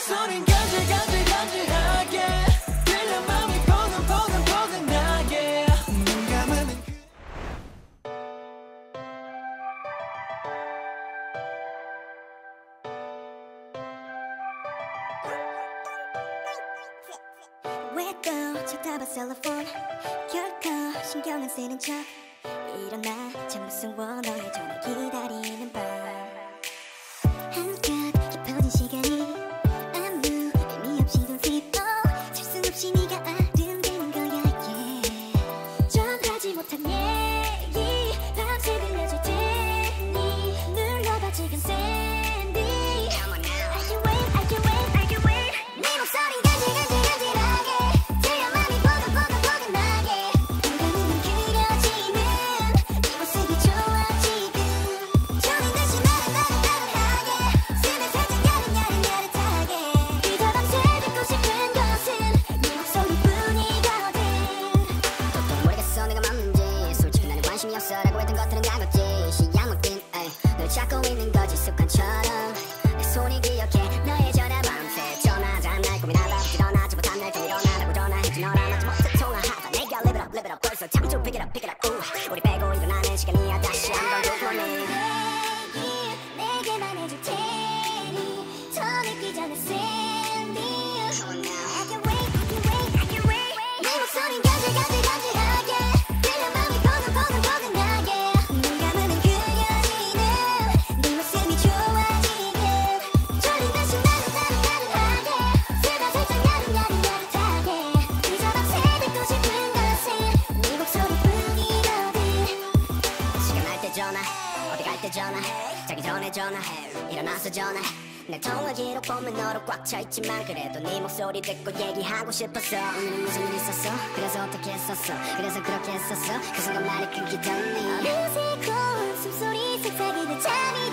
목소린 간질간질 간질하게. 들려 맘이 포근포근 포근하게. 눈 감으면 그 왜또 쳐다봐 셀러폰? 결코 신경은 쓰는 척. 일어나 참 무서워. 너의 전화 기다리는 밤. 우리 빼고 일어나는 시간이야. 전화 어디 갈 때 전화 자기 전에 전화 일어나서 전화 내 통화 기록 보면 너로 꽉 차있지만 그래도 네 목소리 듣고 얘기하고 싶었어 오늘은 무슨 일 있었어? 그래서 어떻게 했었어? 그래서 그렇게 했었어? 그 순간 말이 끊기더니 뮤직 콜 숨소리 속삭이는 잠이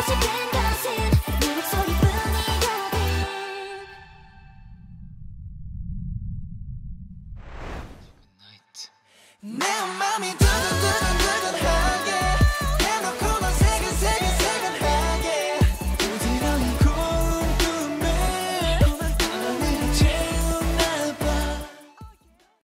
It's